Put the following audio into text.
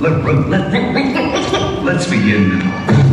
let, let, let, let's begin now.